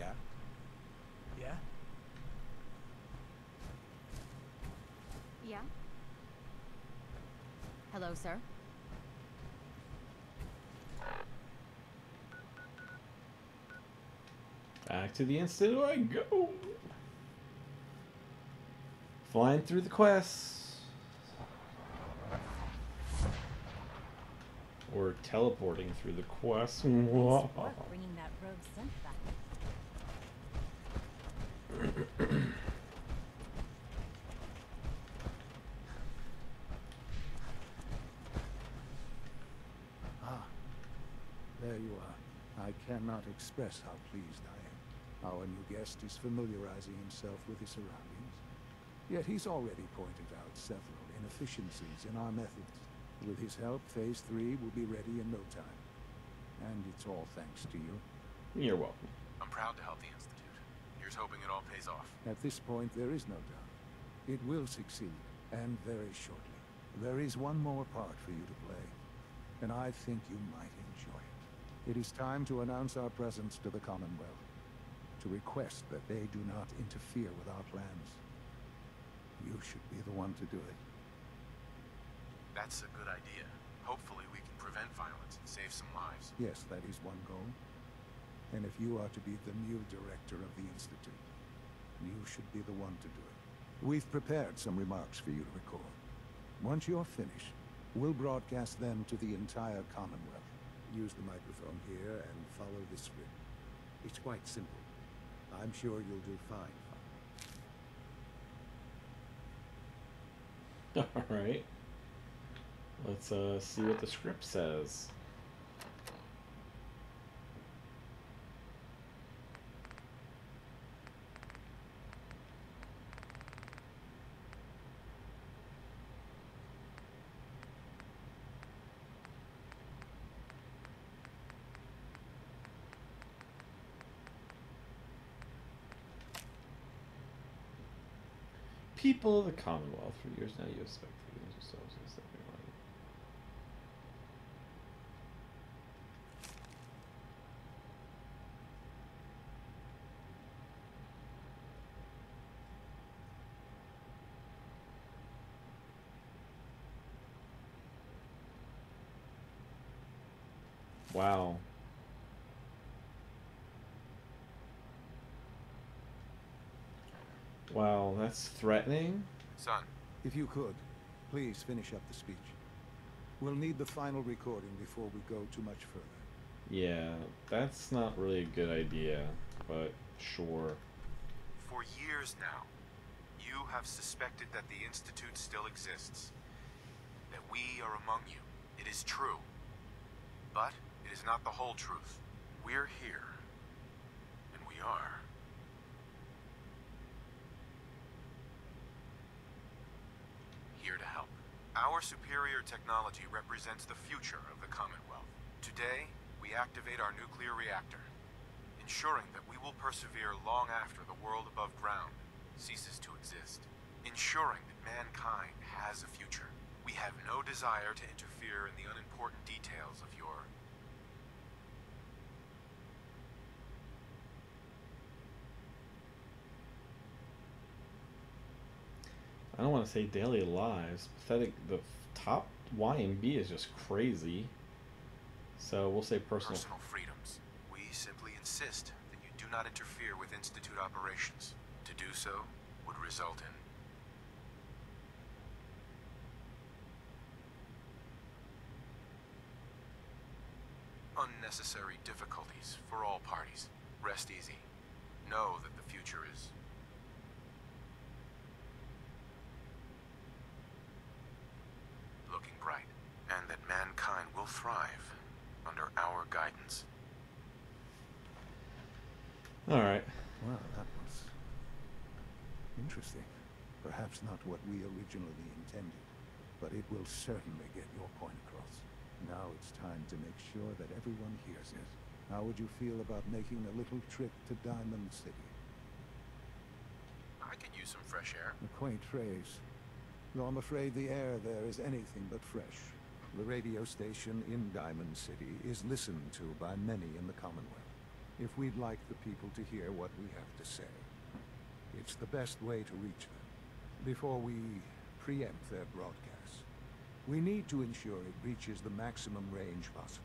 Yeah? Yeah? Yeah? Hello, sir. Back to the Institute I go. Flying through the quests. Or teleporting through the quests. Whoa. Bringing that rogue synth back. Ah. There you are. I cannot express how pleased I am. Our new guest is familiarizing himself with his surroundings. Yet he's already pointed out several inefficiencies in our methods. With his help, Phase 3 will be ready in no time. And it's all thanks to you. You're welcome. I'm proud to help the Institute. Here's hoping it all pays off. At this point, there is no doubt. It will succeed, and very shortly. There is one more part for you to play, and I think you might enjoy it. It is time to announce our presence to the Commonwealth, to request that they do not interfere with our plans. You should be the one to do it. That's a good idea. Hopefully we can prevent violence and save some lives. Yes, that is one goal. And if you are to be the new director of the Institute, you should be the one to do it. We've prepared some remarks for you to record. Once you're finished, we'll broadcast them to the entire Commonwealth. Use the microphone here and follow the script. It's quite simple. I'm sure you'll do fine. Alright. Let's uh, see what the script says. People of the Commonwealth, for years now you have spectated yourselves as everyone. Wow. Wow, that's threatening. Son, If you could, please finish up the speech. We'll need the final recording before we go too much further. Yeah, that's not really a good idea, but sure. for years now, you have suspected that the Institute still exists. That we are among you. It is true. But it is not the whole truth. We're here. And we are. Here to help. Our superior technology represents the future of the Commonwealth. Today, we activate our nuclear reactor, ensuring that we will persevere long after the world above ground ceases to exist. Ensuring that mankind has a future. We have no desire to interfere in the unimportant details of your I don't want to say daily lives. Pathetic. The top Y and B is just crazy. So we'll say personal. personal freedoms. We simply insist that you do not interfere with Institute operations. To do so would result in unnecessary difficulties for all parties. Rest easy. Know that the future is looking bright, and that mankind will thrive under our guidance. All right. Well, that was interesting. Perhaps not what we originally intended, but it will certainly get your point across. Now it's time to make sure that everyone hears it. How would you feel about making a little trip to Diamond City? I could use some fresh air. A quaint phrase. Though I'm afraid the air there is anything but fresh. The radio station in Diamond City is listened to by many in the Commonwealth. If we'd like the people to hear what we have to say. It's the best way to reach them, before we preempt their broadcasts. We need to ensure it reaches the maximum range possible.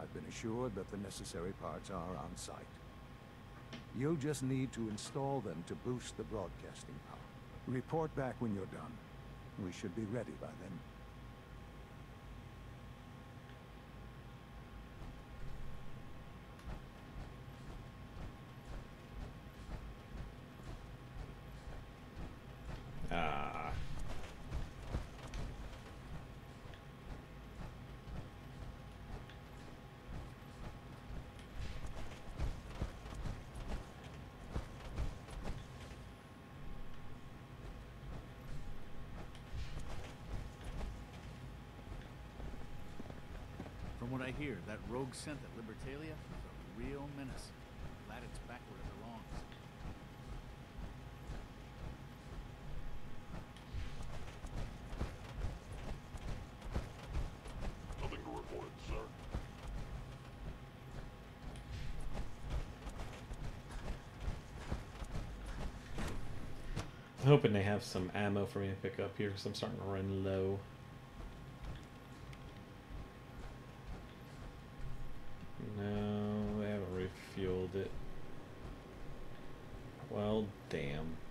I've been assured that the necessary parts are on site. You'll just need to install them to boost the broadcasting power. Report back when you're done. We should be ready by then. Ah. From what I hear, that rogue synth at Libertalia is a real menace. Glad it's back where it belongs. Nothing to report, sir. I'm hoping they have some ammo for me to pick up here because I'm starting to run low. No, they haven't refueled it. Well, damn.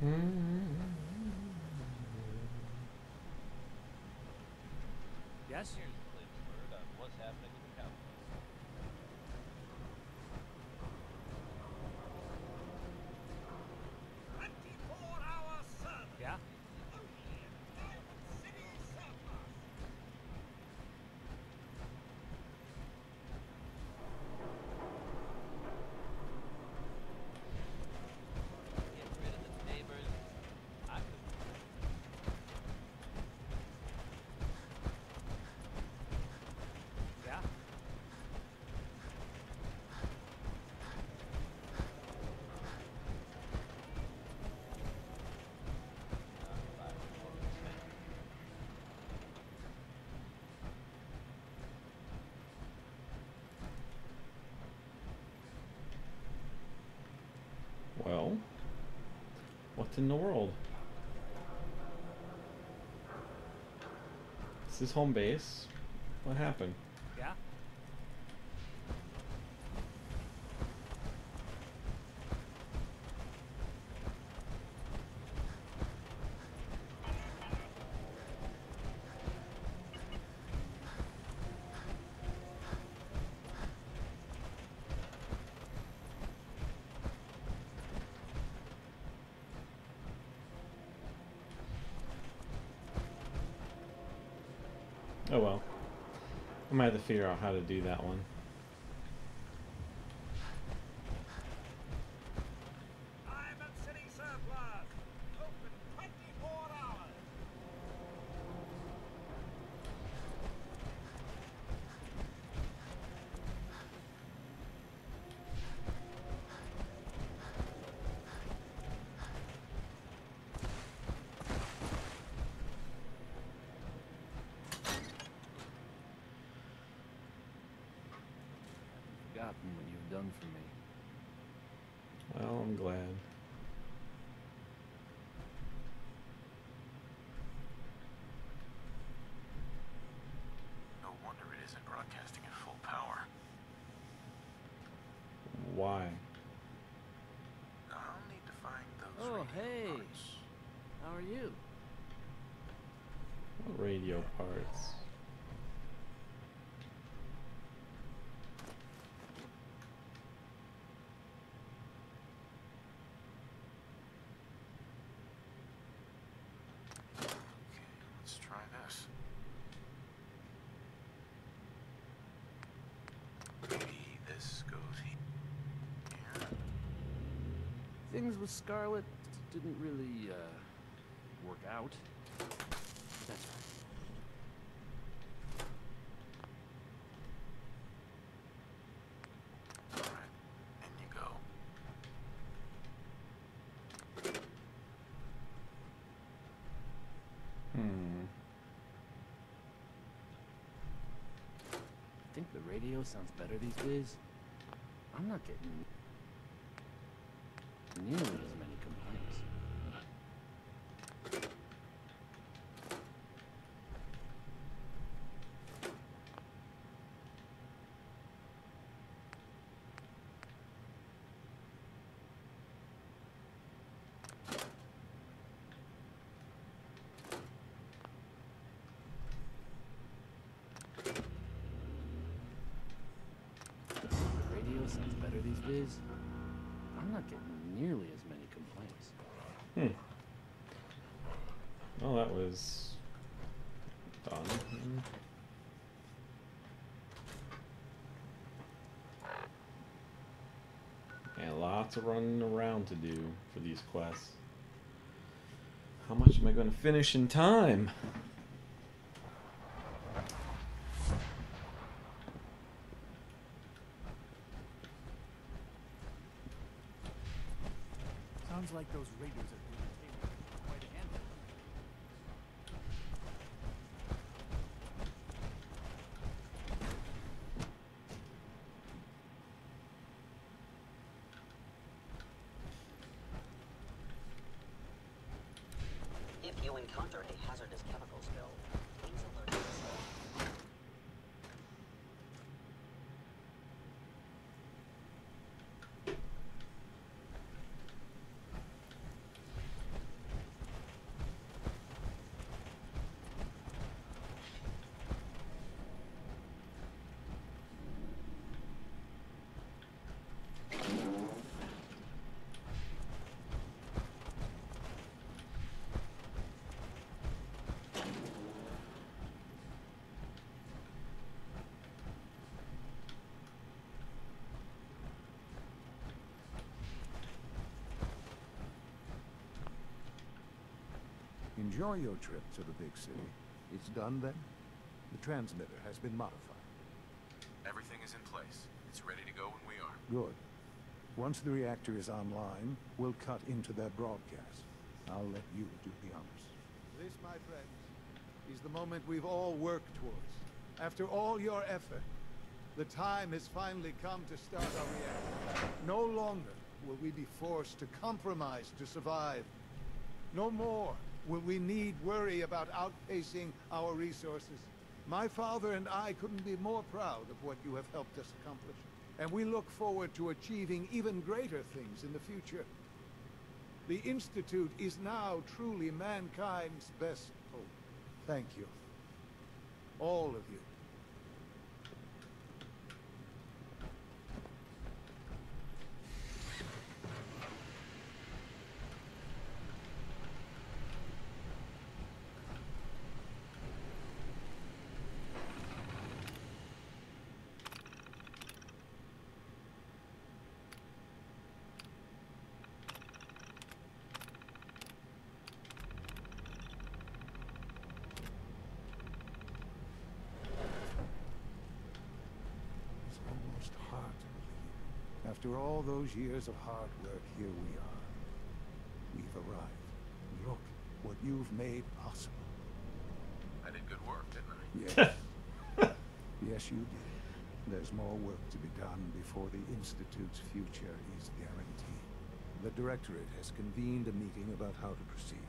Yes? Here's Clint's word on what's happening with the Cowboys. Yeah? Get rid of the neighbors. I could Yeah? not fire more of the same. Well, what's in the world? Is this home base? What happened? Yeah? Figure out how to do that one. material parts. Things with Scarlet didn't really, uh, work out. That's right. Radio sounds better these days? I'm not getting nearly as many complaints. The radio sounds better these days. I'm not getting nearly as many complaints. Hmm. Well, that was done. Hmm. And lots of running around to do for these quests. How much am I going to finish in time? Sounds like those raiders at Libertalia are quite a handful. If you encounter a hazardous chemical spill, please alert us. Enjoy your trip to the big city. It's done then? The transmitter has been modified. Everything is in place. It's ready to go when we are. Good. Once the reactor is online, we'll cut into their broadcast. I'll let you do the honors. This, my friends, is the moment we've all worked towards. After all your effort, the time has finally come to start our reactor. No longer will we be forced to compromise to survive. No more will we need worry about outpacing our resources. My father and I couldn't be more proud of what you have helped us accomplish. And we look forward to achieving even greater things in the future. The Institute is now truly mankind's best hope. Thank you. All of you. It's almost hard to believe. After all those years of hard work, here we are. We've arrived. Look what you've made possible. I did good work, didn't I? Yes. yes, you did. There's more work to be done before the Institute's future is guaranteed. The Directorate has convened a meeting about how to proceed.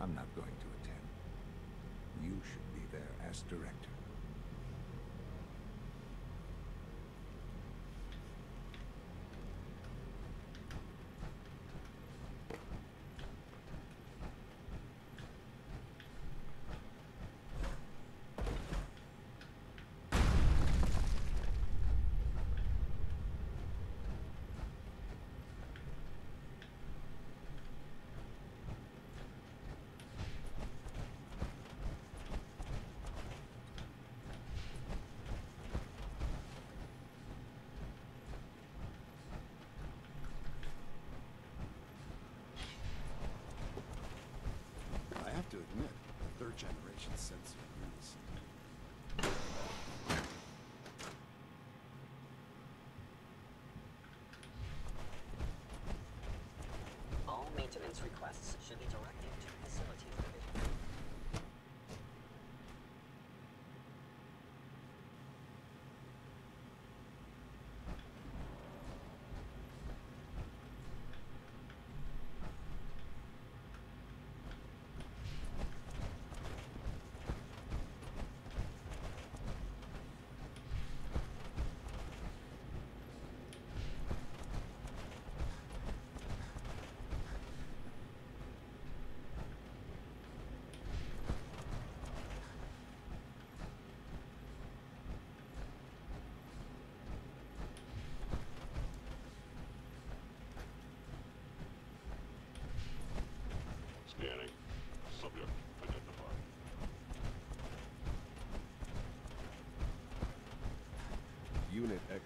I'm not going to attend. You should be there as Director. Admit, the third generation sensor is. All maintenance requests should be directed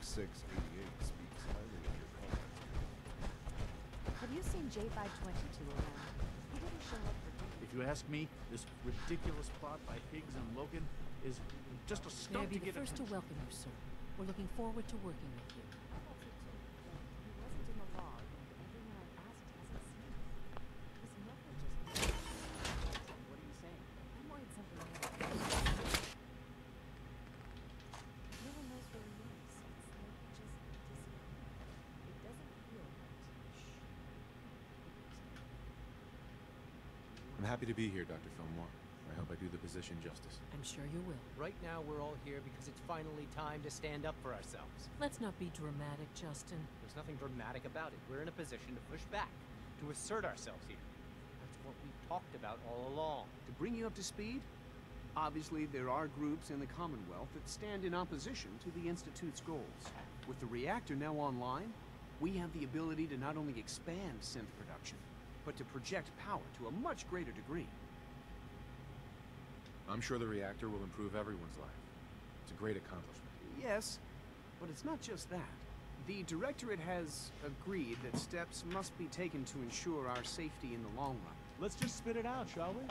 6688 speaks highly of your company. Have you seen J522 around? He didn't show up for. If you ask me, this ridiculous plot by Higgs and Logan is just a stunt May I be to the first attention. to welcome you, sir. We're looking forward to working with you. I'm happy to be here, Dr. Filmore. I hope I do the position justice. I'm sure you will. Right now, we're all here because it's finally time to stand up for ourselves. Let's not be dramatic, Justin. There's nothing dramatic about it. We're in a position to push back, to assert ourselves here. That's what we've talked about all along. To bring you up to speed, obviously there are groups in the Commonwealth that stand in opposition to the Institute's goals. With the reactor now online, we have the ability to not only expand synth production, but to project power to a much greater degree. I'm sure the reactor will improve everyone's life. It's a great accomplishment. Yes, but it's not just that. The Directorate has agreed that steps must be taken to ensure our safety in the long run. Let's just spit it out, shall we?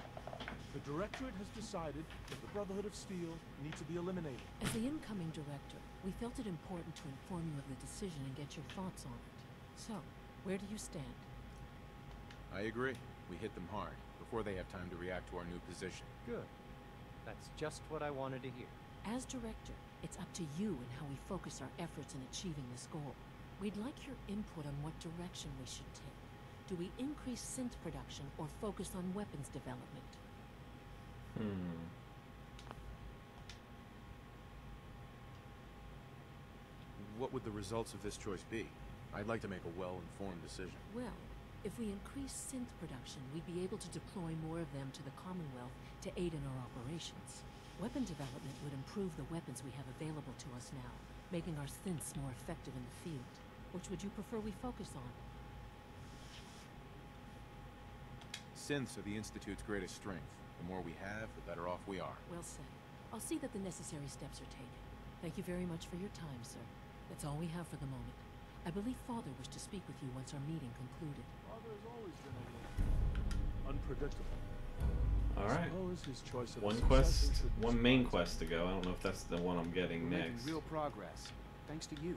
The Directorate has decided that the Brotherhood of Steel needs to be eliminated. As the incoming director, we felt it important to inform you of the decision and get your thoughts on it. So, where do you stand? I agree. We hit them hard, before they have time to react to our new position. Good. That's just what I wanted to hear. As director, it's up to you and how we focus our efforts in achieving this goal. We'd like your input on what direction we should take. Do we increase synth production or focus on weapons development? Hmm. What would the results of this choice be? I'd like to make a well-informed decision. Well, if we increase synth production, we'd be able to deploy more of them to the Commonwealth to aid in our operations. Weapon development would improve the weapons we have available to us now, making our synths more effective in the field. Which would you prefer we focus on? Synths are the Institute's greatest strength. The more we have, the better off we are. Well said. I'll see that the necessary steps are taken. Thank you very much for your time, sir. That's all we have for the moment. I believe Father wished to speak with you once our meeting concluded. Father has always been a little unpredictable. All right. One quest, one main quest to go. I don't know if that's the one I'm getting next. real progress, thanks to you.